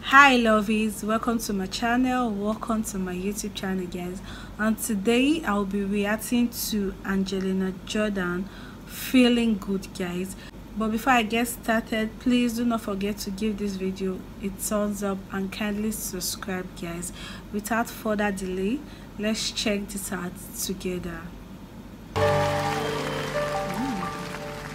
hi lovies. Welcome to my channel. Welcome to my youtube channel guys. And today i'll be reacting to angelina jordan feeling good guys. But before i get started please do not forget to give this video a thumbs up and kindly subscribe guys. Without further delay let's check this out together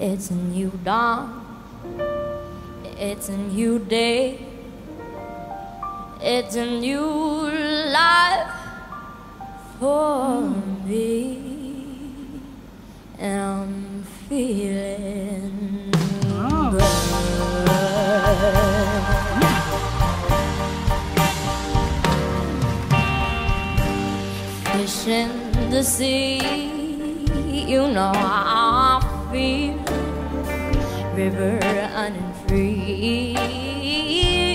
It's a new dawn, it's a new day, it's a new life for me. And I'm feeling Oh. good. Fish in the sea, you know I feel river running free.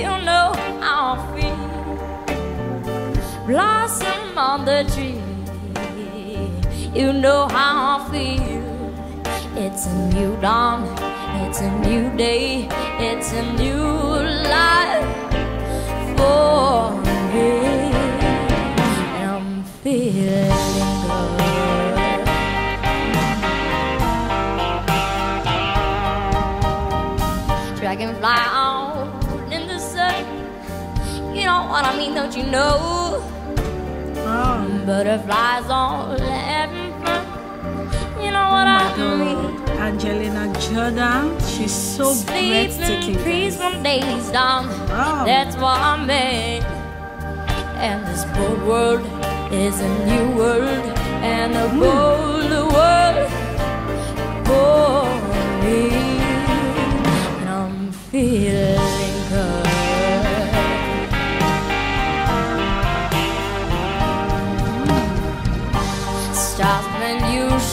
You know how I feel. Blossom on the tree. You know how I feel. It's a new dawn. It's a new day. It's a new life dragonfly out in the sun. You know what I mean, don't you know? oh Butterflies all having fun. You know what I oh mean? angelina jordan she's so Sleeping breathtaking from days down. Wow. Oh. That's what I meant. And this bold world is a new world, and a hmm. bold world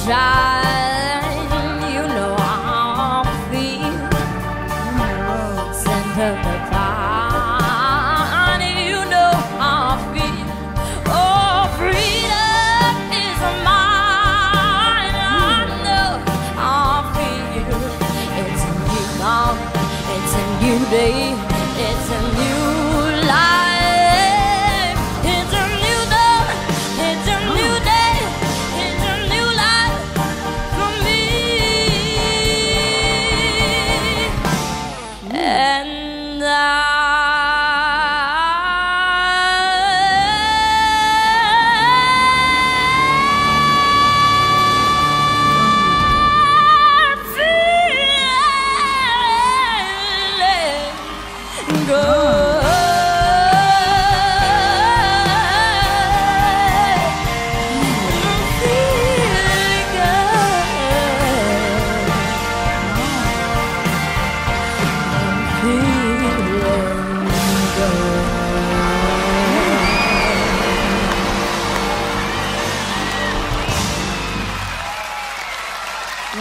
shine, you know how I feel my god center of the.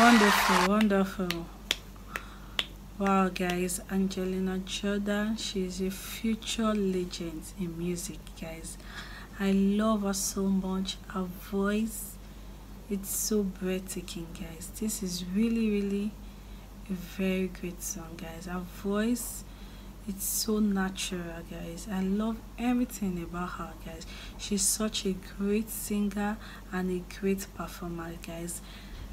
Wonderful, wonderful. Wow, guys, Angelina Jordan, she's a future legend in music, guys. I love her so much. Her voice, it's so breathtaking, guys. This is really, really a very great song, guys. Her voice, it's so natural, guys. I love everything about her, guys. She's such a great singer and a great performer, guys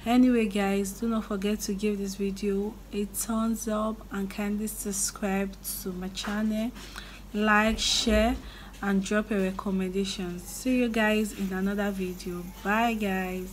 anyway guys do not forget to give this video a thumbs up and kindly subscribe to my channel. Like share and drop a recommendation. See you guys in another video. Bye guys.